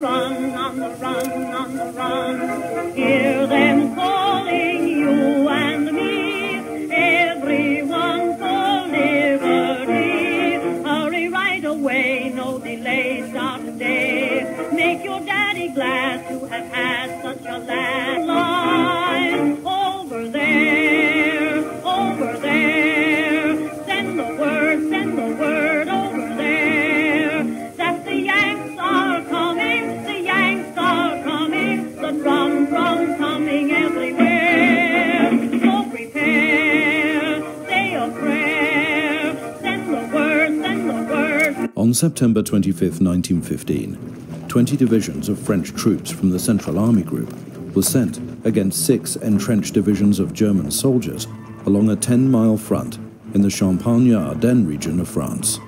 Run on the run, on the run. September 25, 1915, 20 divisions of French troops from the Central Army Group were sent against six entrenched divisions of German soldiers along a 10 mile front in the Champagne Ardennes region of France.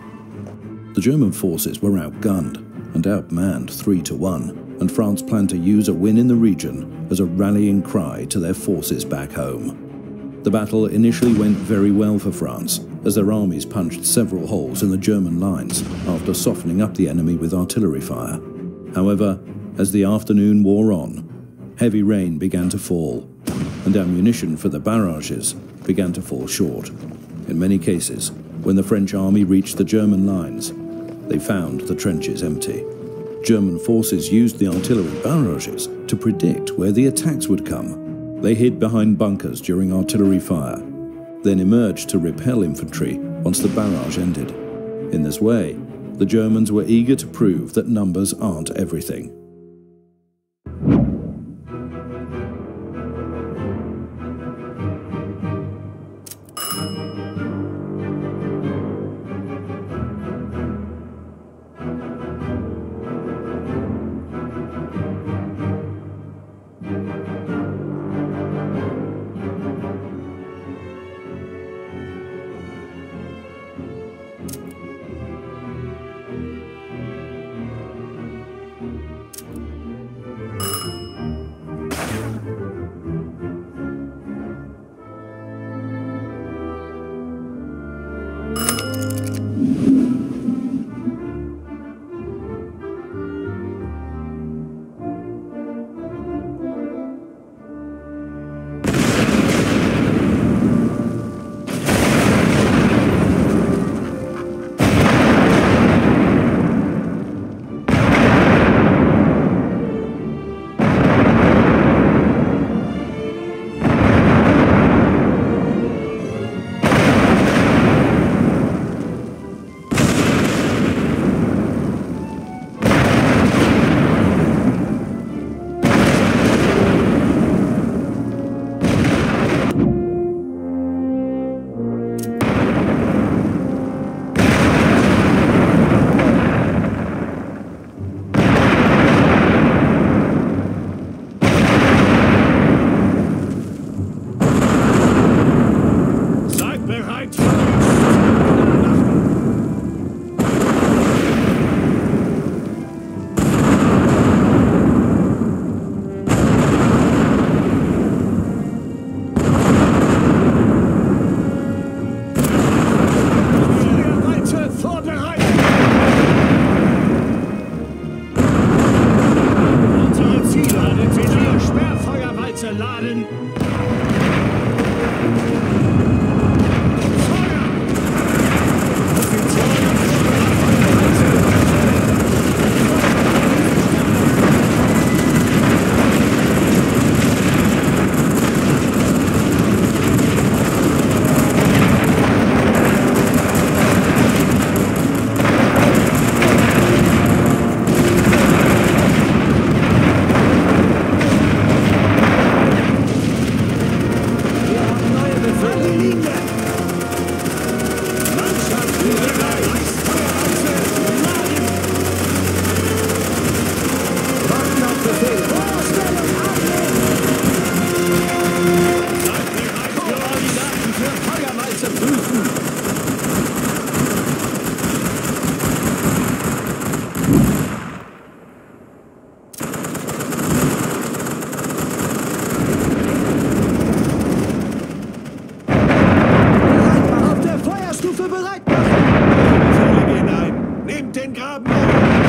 The German forces were outgunned and outmanned 3 to 1, and France planned to use a win in the region as a rallying cry to their forces back home. The battle initially went very well for France, as their armies punched several holes in the German lines after softening up the enemy with artillery fire. However, as the afternoon wore on, heavy rain began to fall, and ammunition for the barrages began to fall short. In many cases, when the French army reached the German lines, they found the trenches empty. German forces used the artillery barrages to predict where the attacks would come. They hid behind bunkers during artillery fire, then emerged to repel infantry once the barrage ended. In this way, the Germans were eager to prove that numbers aren't everything. grab me!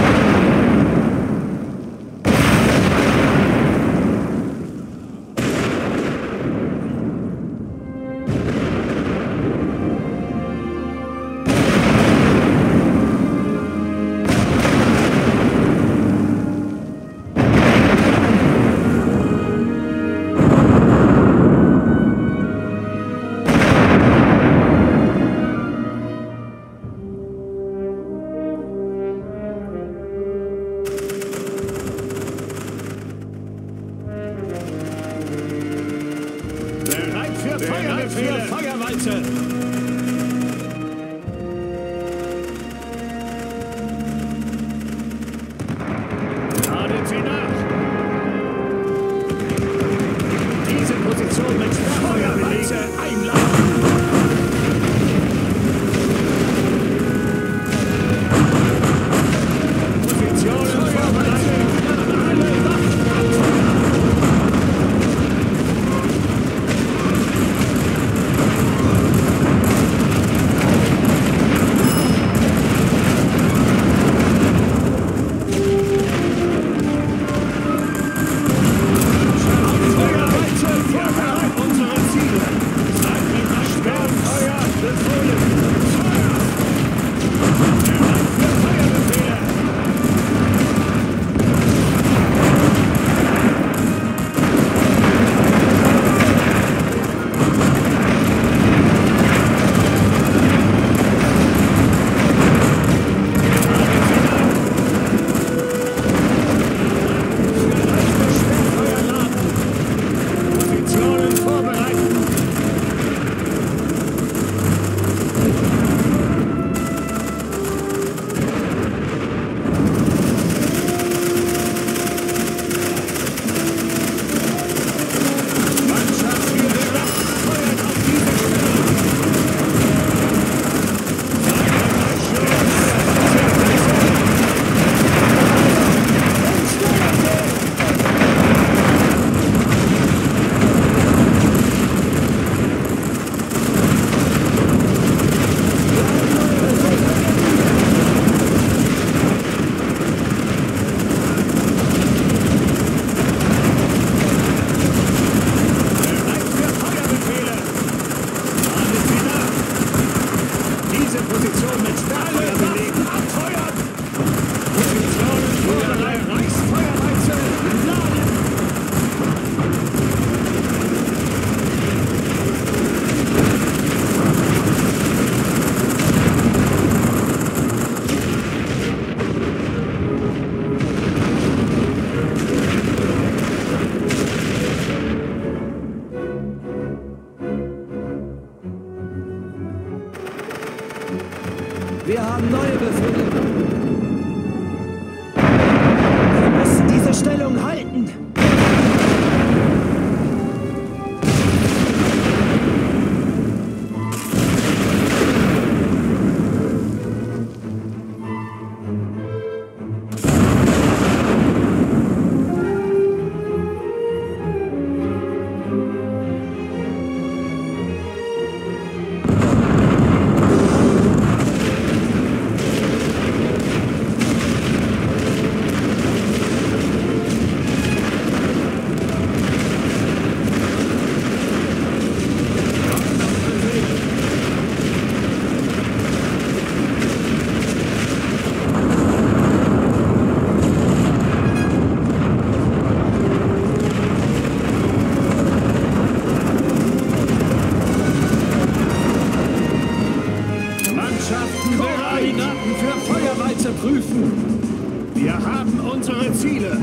Feuerwalze! prüfen. Wir haben unsere Ziele.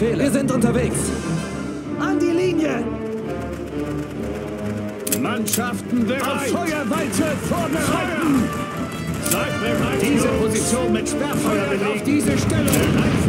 Befehle. Wir sind unterwegs. An die Linie! Mannschaften bereit! Auf Feuerweite vorbereiten! Seid bereit! Diese Position mit Sperrfeuer belegen! Auf diese Stelle! Bereit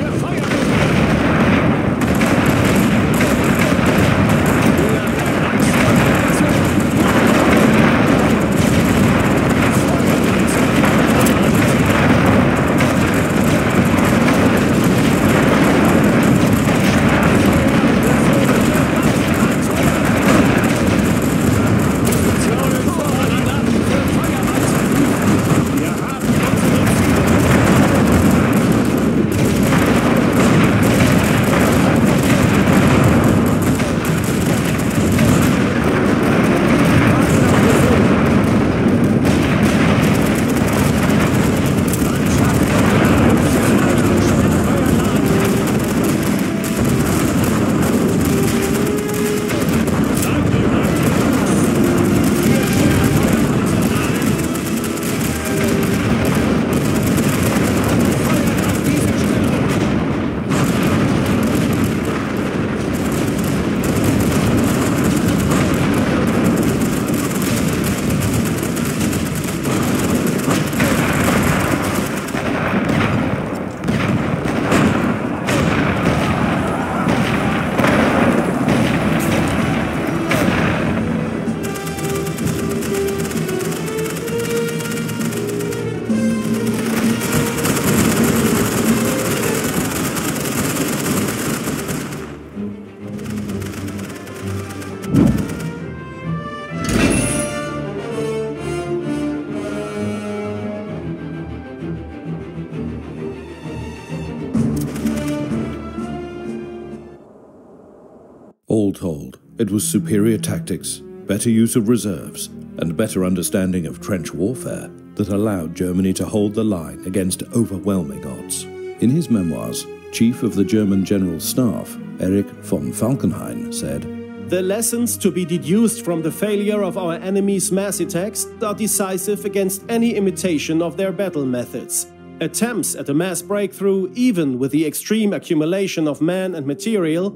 it was superior tactics, better use of reserves, and better understanding of trench warfare that allowed Germany to hold the line against overwhelming odds. In his memoirs, Chief of the German General Staff, Erich von Falkenhayn, said, The lessons to be deduced from the failure of our enemy's mass attacks are decisive against any imitation of their battle methods. Attempts at a mass breakthrough, even with the extreme accumulation of men and material,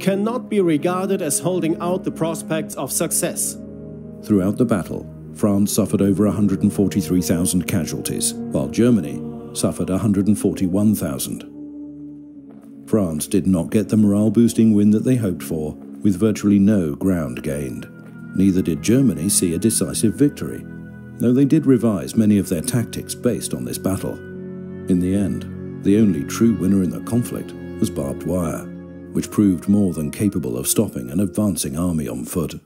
cannot be regarded as holding out the prospects of success. Throughout the battle, France suffered over 143,000 casualties, while Germany suffered 141,000. France did not get the morale boosting win that they hoped for, with virtually no ground gained. Neither did Germany see a decisive victory, though they did revise many of their tactics based on this battle. In the end, the only true winner in the conflict was barbed wire, which proved more than capable of stopping an advancing army on foot.